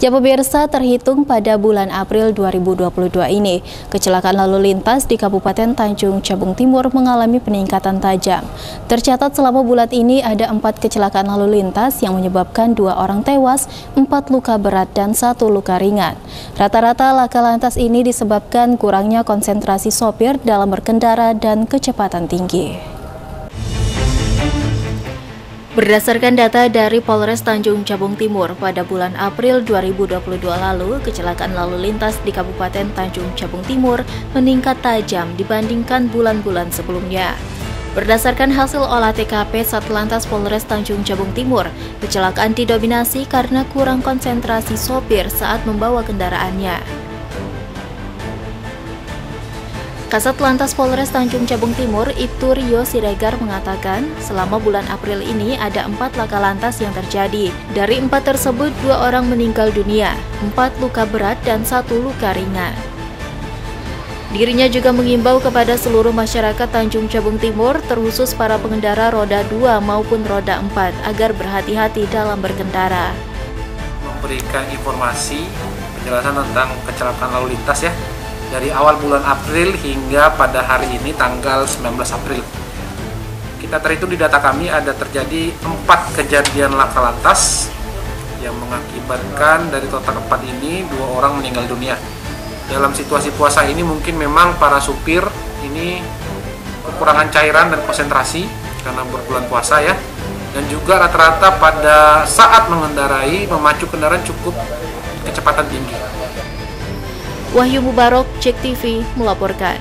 Ya pemirsa, terhitung pada bulan April 2022 ini, kecelakaan lalu lintas di Kabupaten Tanjung Jabung Timur mengalami peningkatan tajam. Tercatat selama bulan ini ada empat kecelakaan lalu lintas yang menyebabkan dua orang tewas, empat luka berat, dan satu luka ringan. Rata-rata laka lantas ini disebabkan kurangnya konsentrasi sopir dalam berkendara dan kecepatan tinggi. Berdasarkan data dari Polres Tanjung Jabung Timur, pada bulan April 2022 lalu, kecelakaan lalu lintas di Kabupaten Tanjung Jabung Timur meningkat tajam dibandingkan bulan-bulan sebelumnya. Berdasarkan hasil olah TKP Satlantas Polres Tanjung Jabung Timur, kecelakaan didominasi karena kurang konsentrasi sopir saat membawa kendaraannya. Kasat Lantas Polres Tanjung Jabung Timur, Ibtu Rio Siregar mengatakan, selama bulan April ini ada empat laka lantas yang terjadi. Dari empat tersebut, dua orang meninggal dunia, empat luka berat, dan satu luka ringan. Dirinya juga mengimbau kepada seluruh masyarakat Tanjung Jabung Timur, terkhusus para pengendara roda 2 maupun roda 4, agar berhati-hati dalam berkendara. Memberikan informasi penjelasan tentang kecelakaan lalu lintas ya, dari awal bulan April hingga pada hari ini tanggal 19 April. Kita terhitung di data kami ada terjadi empat kejadian laka lantas yang mengakibatkan dari total empat ini dua orang meninggal dunia. Dalam situasi puasa ini mungkin memang para supir ini kekurangan cairan dan konsentrasi karena berbulan puasa ya dan juga rata-rata pada saat mengendarai memacu kendaraan cukup kecepatan tinggi. Wahyu Mubarok, Cek TV melaporkan.